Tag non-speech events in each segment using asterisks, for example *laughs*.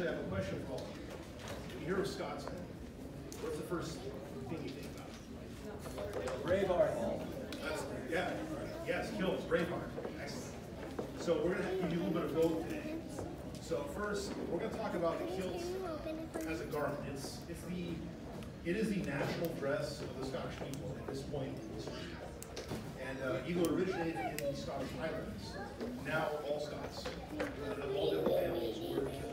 actually have a question for all of you. You hear of Scotsman, what's the first thing you think about? Braveheart. That's, yeah, yes, kills, Braveheart. Excellent. So we're going to give you a little bit of both today. So first, we're going to talk about the kilt as a garment. It's, it's the, it is the national dress of the Scottish people at this point in history. And uh, though originated in the Scottish Highlands, now all Scots, all different families, wear the kilt.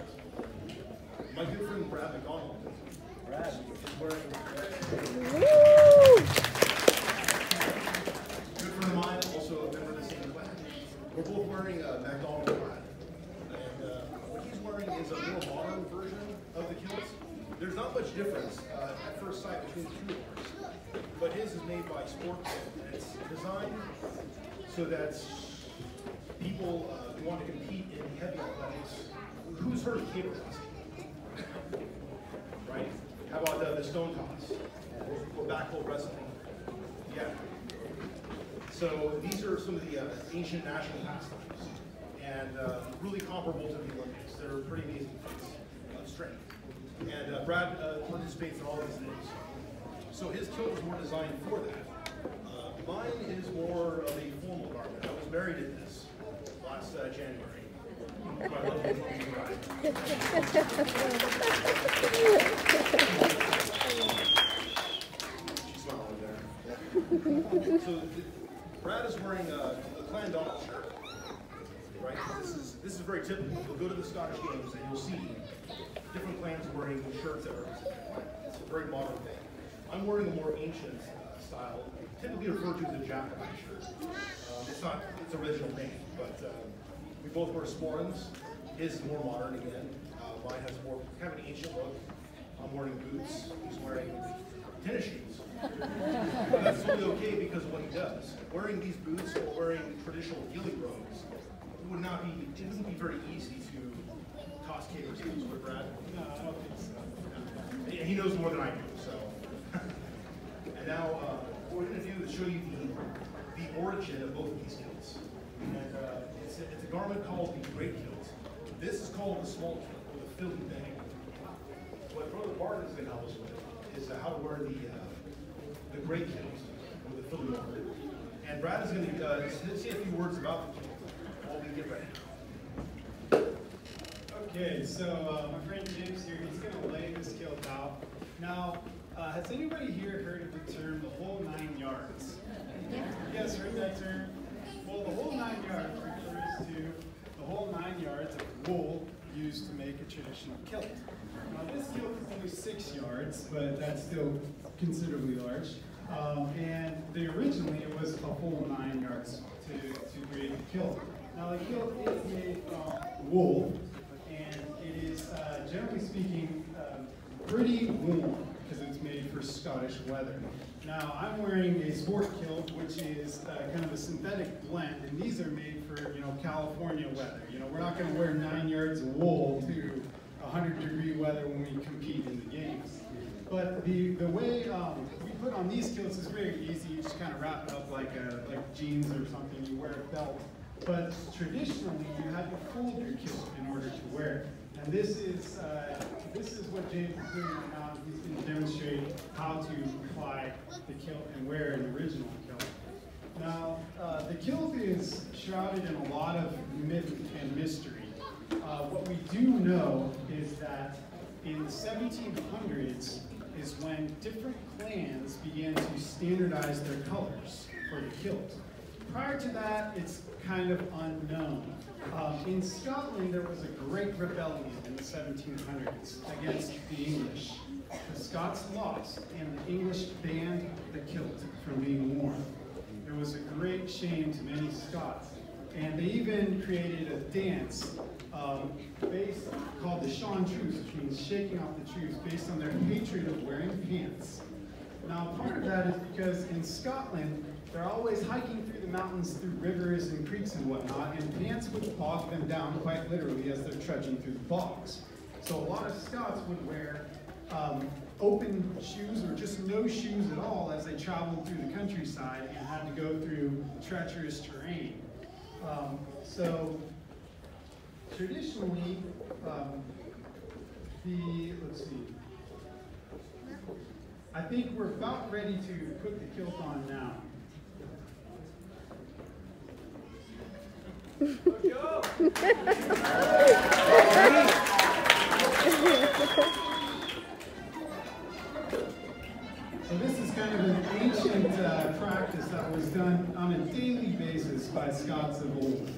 My good friend Brad MacDonald Brad. wearing Good friend of mine, also a member of the same clan. We're both wearing a MacDonald plaid. And uh, what he's wearing is a more modern version of the kilt. There's not much difference uh, at first sight between the two of ours. But his is made by Sport Kilt, and it's designed so that people uh, who want to compete in heavy athletics, who's heard of caber? How about uh, the stone toss? Or backhold wrestling? Yeah. So these are some of the uh, ancient national pastimes, and uh, really comparable to the Olympics. They're pretty amazing feats of strength. And uh, Brad uh, participates in all these things. So his kilt was more designed for that. Uh, mine is more of a formal garment. I was married in this last January. So Brad is wearing a, a Clan Donald shirt, right? This is this is very typical. You'll go to the Scottish games and you'll see different clans wearing shirts that represent. It's a very modern thing. I'm wearing a more ancient style, typically referred to as a Jacobite shirt. Um, it's not its original name, but uh, we both wear sporrans. His is more modern again. Uh, mine has more kind of an ancient look. I'm wearing boots. He's wearing tennis shoes. But that's totally okay because of what he does. Wearing these boots or wearing traditional ghillie brogues it would not be, it wouldn't be very easy to toss heels, would it, Brad? No, I don't think so. He knows more than I do, so. *laughs* And now, uh, what we're gonna do is show you the, the origin of both of these kilts. And, uh, it's a, it's a garment called the great kilt. This is called the small kilt, or the philibeg. What Brother Barton is gonna help us with is uh, how to wear the, uh, the great kilt, or the Philly garment. And Brad is gonna, uh, s- say a few words about the kilt while we get ready. Okay, so uh, my friend James here, he's gonna lay this kilt out. Now, uh, has anybody here heard of the term the whole nine yards? *laughs* You guys heard that term? Well, the whole nine yards refers to the whole nine yards of wool used to make a traditional kilt. Now, this kilt is only six yards, but that's still considerably large. Um, and the, originally, it was a full nine yards to, to create the kilt. Now, the kilt is made from wool, and it is, uh, generally speaking, um, pretty warm because it's made for Scottish weather. Now, I'm wearing a sport kilt, which is uh, kind of a synthetic blend, and these are made for, you know, California weather. You know, we're not going to wear nine yards of wool to 100 degree weather when we compete in the games. But the, the way um, we put on these kilts is very easy. You just kind of wrap it up like a, like jeans or something. You wear a belt. But traditionally, you had to fold your kilt in order to wear it. And this is uh, this is what James is doing right now. He's going to demonstrate how to apply the kilt and wear an original kilt. Now, uh, the kilt is shrouded in a lot of myth and mystery. Uh, what we do know is that in the 1700s is when different clans began to standardize their colors for the kilt. Prior to that, it's kind of unknown. Um, in Scotland, there was a great rebellion in the 1700s against the English. The Scots lost, and the English banned the kilt from being worn. It was a great shame to many Scots. And they even created a dance um, based, called the Seann Triubhas, which means shaking off the truce, based on their hatred of wearing pants. Now, part of that is because in Scotland, they're always hiking through the mountains, through rivers and creeks and whatnot, and pants would bog them down quite literally as they're trudging through the bogs. So a lot of Scots would wear um, open shoes or just no shoes at all as they traveled through the countryside and had to go through treacherous terrain. Um, so traditionally, um, the, let's see. I think we're about ready to put the kilt on now. So this is kind of an ancient uh, practice that was done on a daily basis by Scots of old.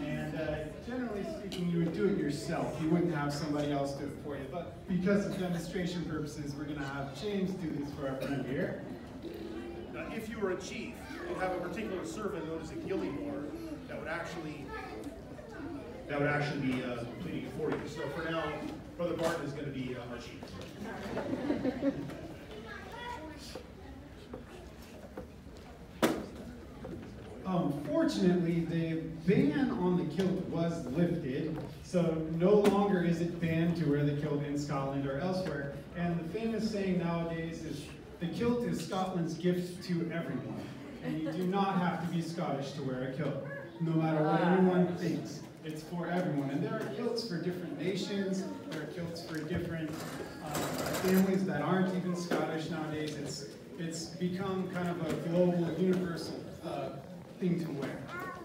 And uh, generally speaking, you would do it yourself. You wouldn't have somebody else do it for you. But because of demonstration purposes, we're going to have James do this for our friend here. Now, if you were a chief, you'd have a particular servant known as a gildemore that would actually that would actually be uh, pleading for you. So for now, Brother Barton is going to be uh, our chief. Unfortunately, the ban on the kilt was lifted, so no longer is it banned to wear the kilt in Scotland or elsewhere. And the famous saying nowadays is, the kilt is Scotland's gift to everyone. And you do not have to be Scottish to wear a kilt, no matter what anyone thinks. It's for everyone. And there are kilts for different nations, there are kilts for different uh, families that aren't even Scottish nowadays. It's, it's become kind of a global, universal uh, thing to wear,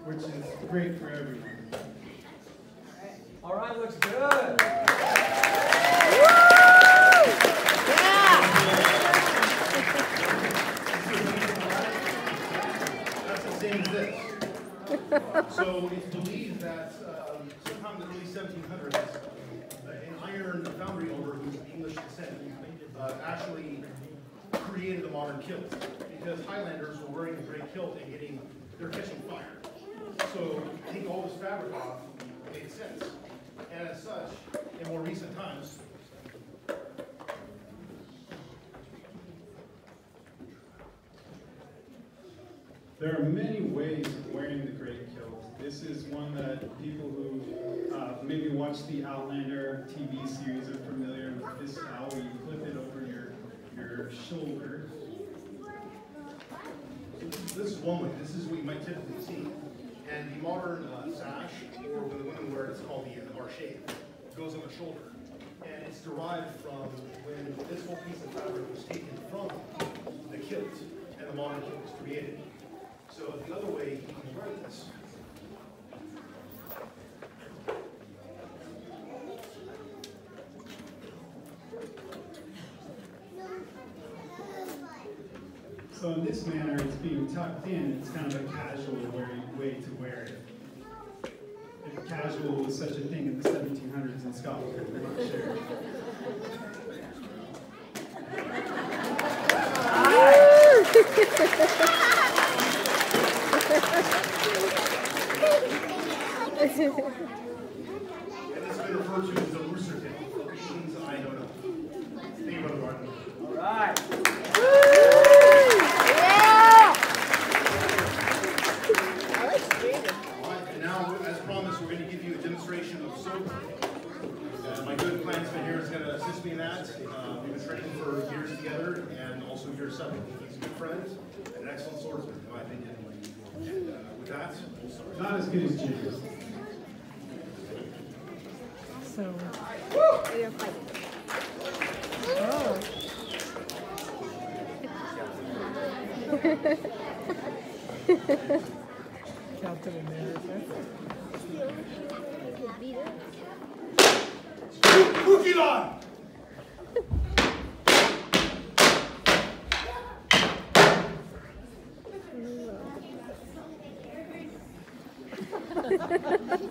which is great for everyone. All right, looks good. So it's believed that um, sometime in the early 1700s, uh, an iron foundry owner who's English descent uh, actually created the modern kilt because Highlanders were wearing a great kilt and getting, they're catching fire. So take all this fabric off made sense. And as such, in more recent times, There are many ways of wearing the great kilt. This is one that people who uh, maybe watch the Outlander TV series are familiar with. This is how you flip it over your, your shoulder. This is one way, this is what you might typically see. And the modern uh, sash, or when the women wear it, it's called the, the marche, goes on the shoulder. And it's derived from when this whole piece of fabric was taken from the kilt, and the modern kilt was created. So the other way you can wear this So in this manner, it's being tucked in. It's kind of a casual way to wear it. If casual was such a thing in the 1700s in Scotland, I'm not sure. And this has been referred to as the rooster tail. Which means I don't know. Thank you, Brother Martin. All right. All right, and now, as promised, we're going to give you a demonstration of soap. Uh, my good clansman here is going to assist me in that. Uh, we've been training for years together, and also yourself. He's a good friend and an excellent swordsman, in my opinion. And uh, with that, we'll start. Not as good as James. So. They're fighting. Oh. Captain America. Ukilon! Oh,